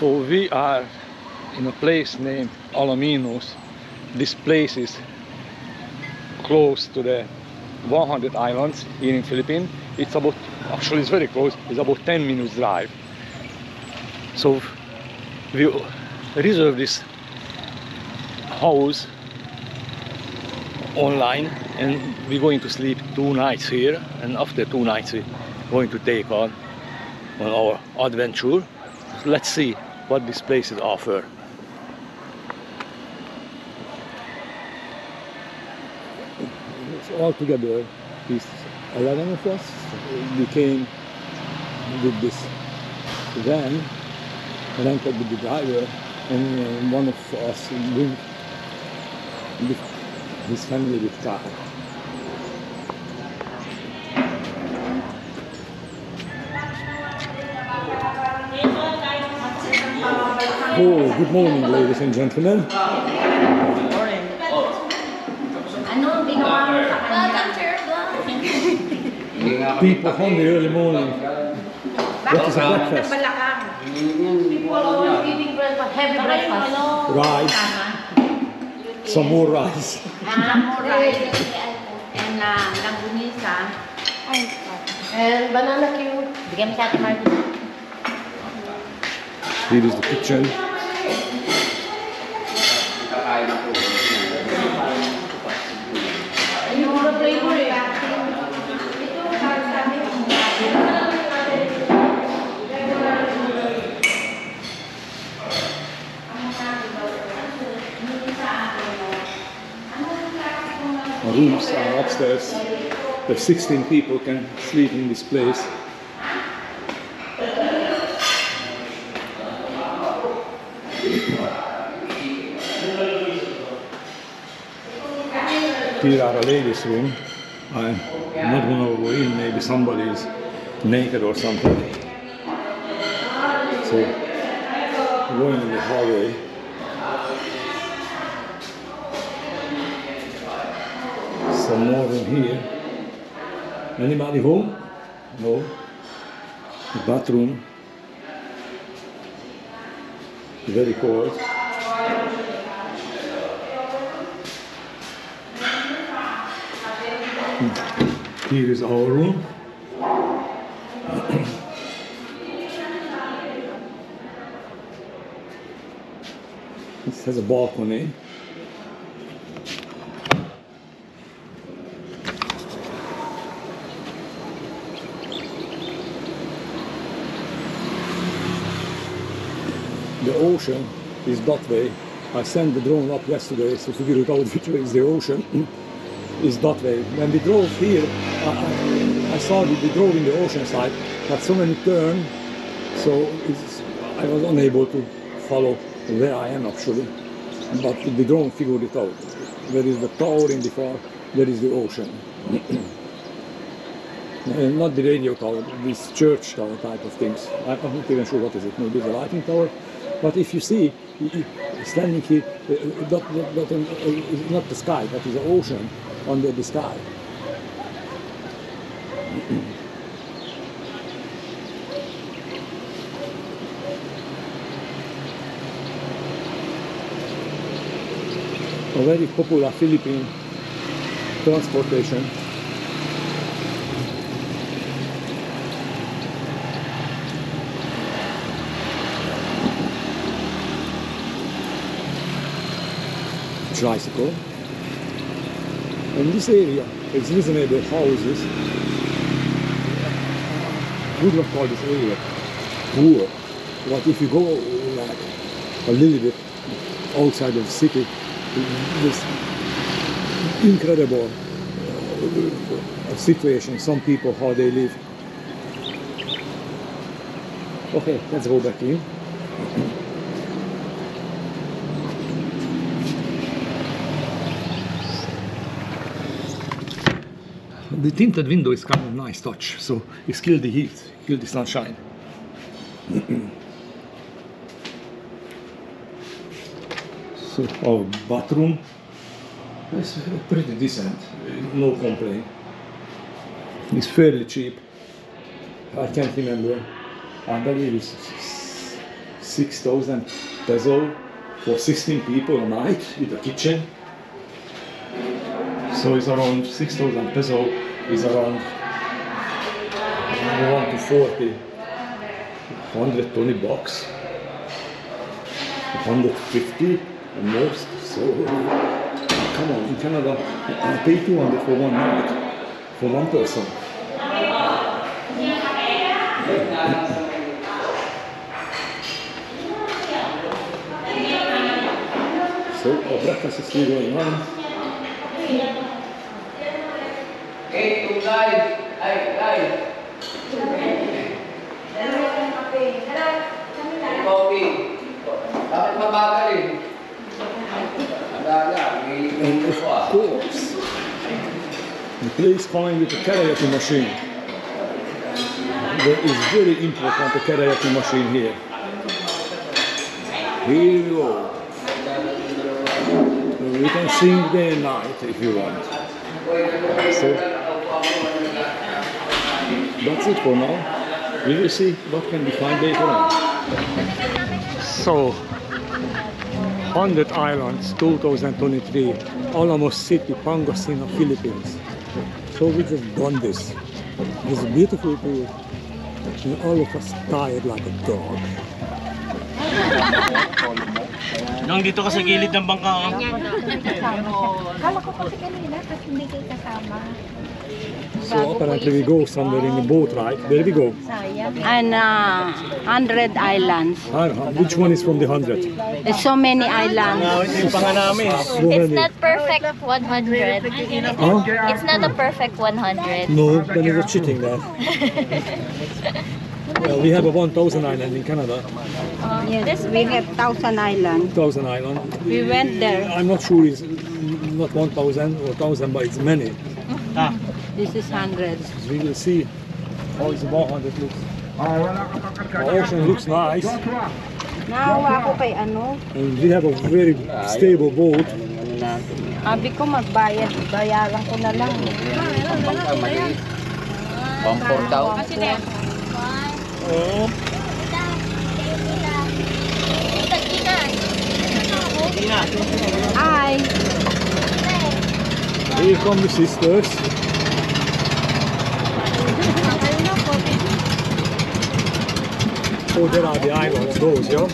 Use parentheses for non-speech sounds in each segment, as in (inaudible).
So we are in a place named Alaminos. This place is close to the 100 islands here in the Philippines. It's about, actually it's very close, it's about 10 minutes drive. So we reserve this house online and we're going to sleep two nights here and after two nights we're going to take on on our adventure let's see what this place is offer. All together is 11 of us we came with this van rented with the driver and uh, one of us bring his family with car Oh, good morning, ladies and gentlemen. Ano, ginawa mo sa kanya? Welcome to your vlog. People from the early morning. What is breakfast? balakang? People always eating breakfast, heavy breakfast. Rice, some more rice. Ah, more rice. (laughs) And uh. And banana cue. Bigyan mo sa atin, Martin. Here is the kitchen. Eh. Rooms are upstairs. The 16 people can sleep in this place. Here are a ladies' room. I'm not gonna go in, maybe somebody is naked or something. So, going in the hallway. Some more room here. Anybody home? No. The bathroom. Very cold. Here is our room. this has a balcony. The ocean is that way. I sent the drone up yesterday to figure it out (laughs) which way is the ocean. Is that way. When we drove here, I, I, saw that we drove in the ocean side, but so many turn, so I was unable to follow where I am actually. But the drone figured it out. There is the tower in the far, there is the ocean. (clears throat) Uh, not the radio tower, this church tower type of things. I'm not even sure what is it. Maybe the lighting tower. But if you see, standing here, uh, uh, that, that, that, not the sky, that is the ocean under the sky. A very popular Philippine transportation. tricycle. In this area, it's reasonable houses. Would not call this area poor, but if you go like a little bit outside of the city, this incredible uh, situation, some people how they live. Okay, let's go back in. The tinted window is kind of nice touch, so it's killed the heat, killed the sunshine. (clears throat) so our bathroom is uh, pretty decent, no complaint. It's fairly cheap. I can't remember. I believe it's 6,000 peso for 16 people a night with a kitchen. So it's around 6,000 peso is around 1 to 40, 120 bucks, 150 at most. So come on, in Canada, I pay 200 for one night for one person. So our breakfast is still going on. Hey, guys. Hey, guys. Coffee. Bakit mabagal eh? Ang dami ah. May And of course, the place fine with the karaoke machine. That is very important, the karaoke machine here. Here you go. You can sing day and night if you want. So, that's it for now. We will see what can we find later on. So, 100 Islands 2023, Alaminos City, Pangasinan, Philippines. So we just done this. It's beautiful tour. And all of us tired like a dog. (laughs) Nang dito ka sa gilid ng bangka. oh. Kala ko kasi kanina, tapos hindi kayo kasama. So apparently we go somewhere in the boat, right? Where we go? And uh, 100 islands. I. Which one is from the hundred? There's so many islands. Ngawit din pa nga namin. So It's many. not perfect 100. Huh? It's not a perfect 100. No, then you're cheating there. (laughs) well, we have a 1,000 island in Canada. Yes, we have Thousand Island. 1,000 island. We went there. I'm not sure it's not 1,000 or 1,000, but it's many. Ah, This is 100. We will see how it's 100 looks. The ocean looks nice, Naawa ko kay ano. and we have a very stable boat. Sabi ko magbayad. Bayaran ko na lang. Pampor daw. oo. Hi. Here come the sisters. Are er the?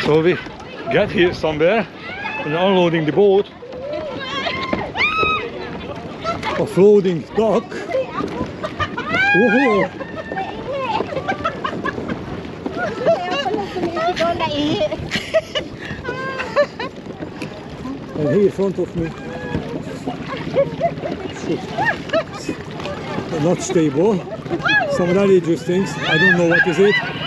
So we get here somewhere and unloading the boat. A floating dock. Woohoo! and here in front of me. Not stable. Some religious things. I don't know what is it.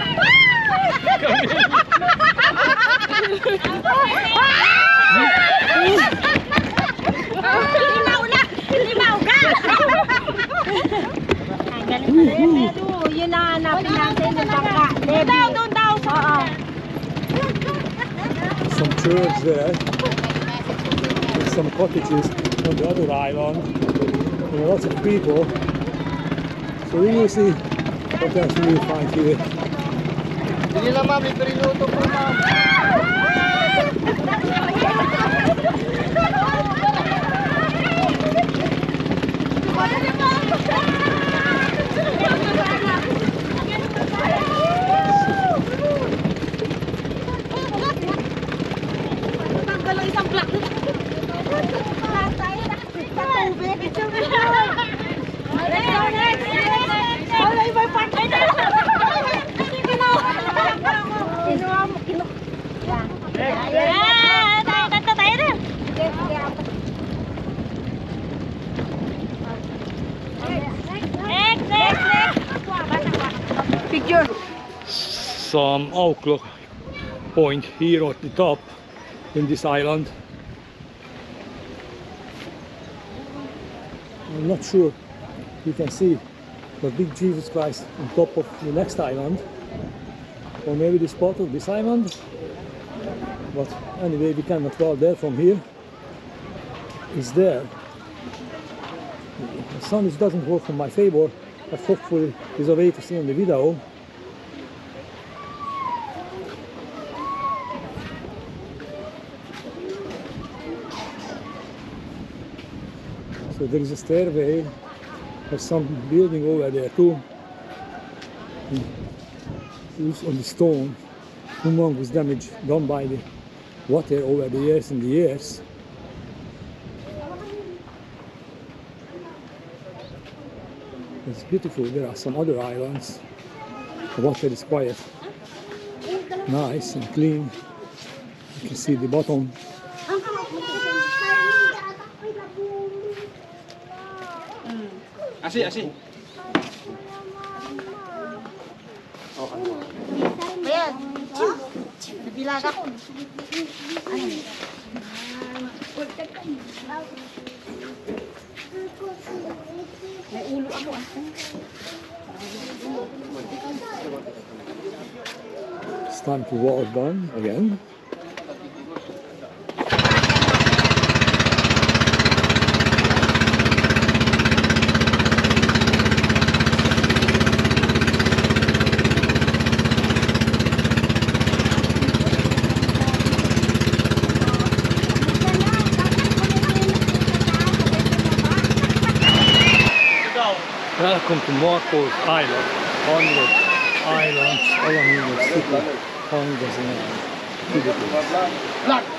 Some church there, with some cottages on the other island, and lots of people. So we will see what else we will find here. Some outlook point here at the top in this island. I'm not sure you can see the big Jesus Christ on top of the next island, or maybe the spot of this island. But anyway, we cannot well there from here. It's there. The sun is, doesn't work in my favor, but hopefully there's a way to see on the video. So there is a stairway, there's some building over there too. Hmm. It's on the stone, humongous damage done by the water over the years and the years. It's beautiful. There are some other islands. The water is quiet, nice and clean. You can see the bottom. Asi, asi. Oh, Ayan. Nabilag ako. It's time to walk down again. Welcome to Marcos Island. 100 islands, alla mina super hundreds and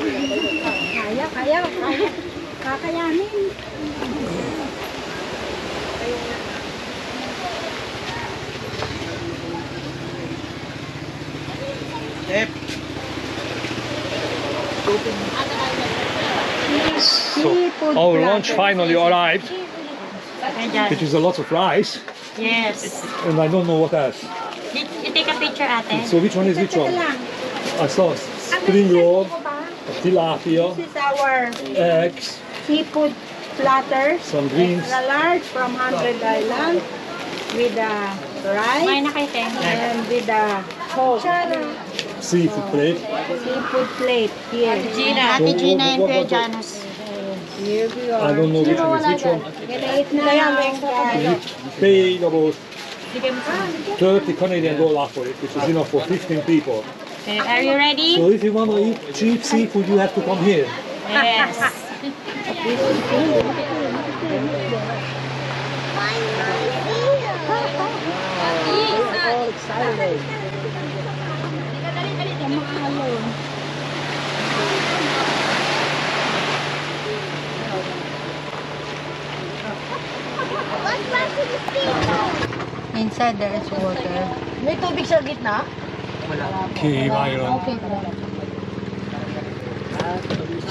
Kaya, kaya, kaya. Kakayanin. Tep. So our lunch finally arrived, which is a lot of rice, Yes. and I don't know what else. You, you take a picture, ate. So which one is which one? I saw spring roll, tilapia, This is our eggs, seafood platter. some greens, Extra large from 100 Island with the rice Kumain na kayo, te. and with the coke. seafood plate. Seafood plate here. Gina. Ate Gina and Kuya Janus. Here we I are. don't know which one is which one. Eat na yan, guys. We paid about 30 Canadian dollar for it, which is enough for 15 people. Okay, are you ready? So if you want to eat cheap seafood, you have to come here. Yes. Inside there is water. May tubig sa gitna? Cave Island.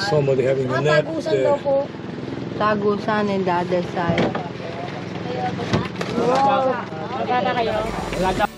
Somebody having a nap there. Tagusan and the other side. Wow. Magkala kayo?